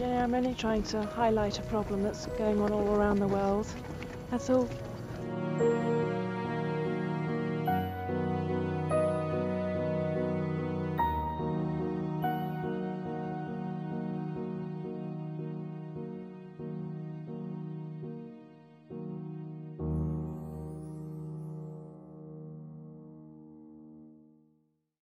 I'm only trying to highlight a problem that's going on all around the world. That's all.